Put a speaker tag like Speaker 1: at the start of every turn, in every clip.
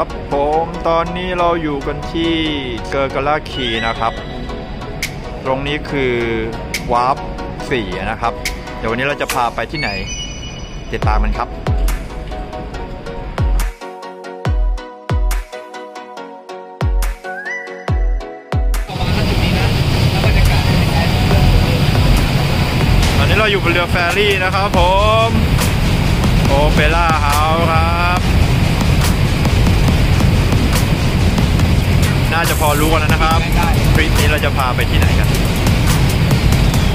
Speaker 1: ครับผมตอนนี้เราอยู่กันที่เกอร์กาลาคีนะครับ ตรงนี้คือวาร์ปสี่นะครับ เดี๋ยววันนี้เราจะพาไปที่ไหน ติดตามมันครับตอนนี้เราอยู่บนเรือแฟรี่นะครับผม โอเปร่าเฮาส์ พอรู้กันแล้วนะครับทริปนี้เราจะพาไปที่ไหนกัน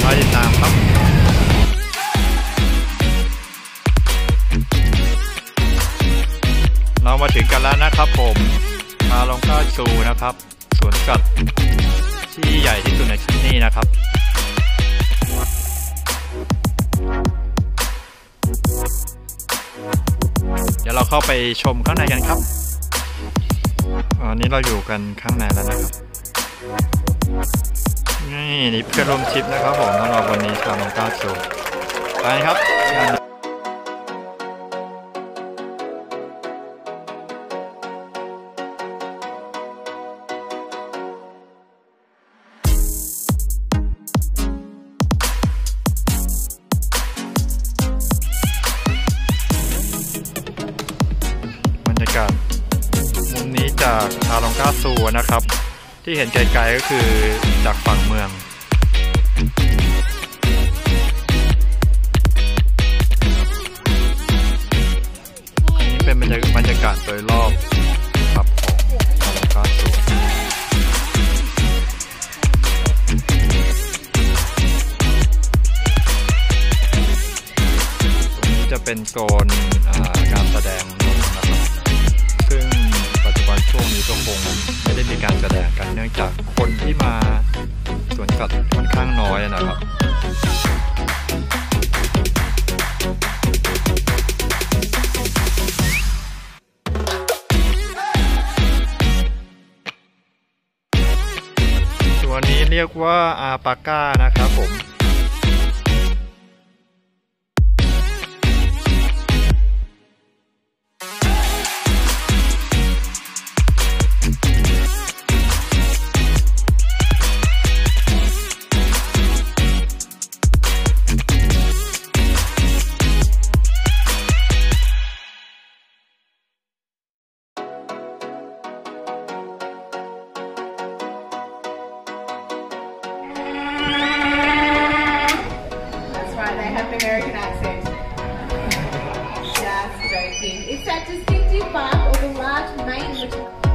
Speaker 1: มาติดตามครับเรามาถึงกันแล้วนะครับผม มาลงก้าซูนะครับสวนสัตว์ที่ใหญ่ที่สุดในซิดนีย์นะครับเดี๋ยวเราเข้าไปชมข้างในกันครับ อันนี้เราอยู่กันข้างในแล้วนะครับนี่นี่เพื่อนร่วมทริปนะครับผมสำหรับวันนี้ชาวน้องก้าสูไปครับ จากทาลองกาซูนะครับ ที่เห็นไกลๆก็คือจากฝั่งเมือง อันนี้เป็นบรรยากากาศโดยรอบครับของทาลองกาซูตรงนี้จะเป็นโซน ตัวนี้เรียกว่าอาปาก้านะครับผม
Speaker 2: statistically palm over large nine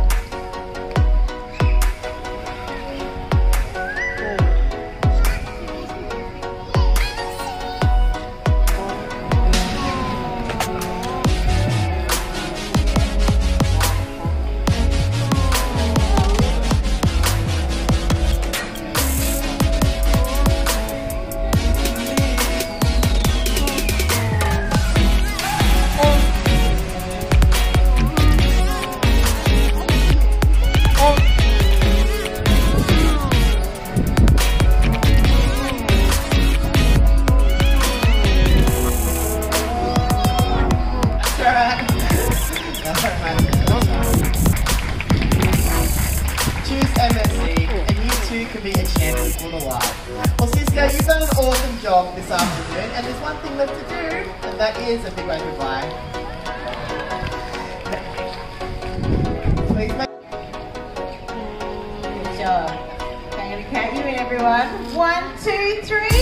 Speaker 3: Choose and you too can be a champion for the while. Well, Cisco, you've done an awesome job this afternoon, and there's one thing left to do, and that is a big wave goodbye. Please make
Speaker 2: Good job. I'm going to count you in, everyone. One, two, three.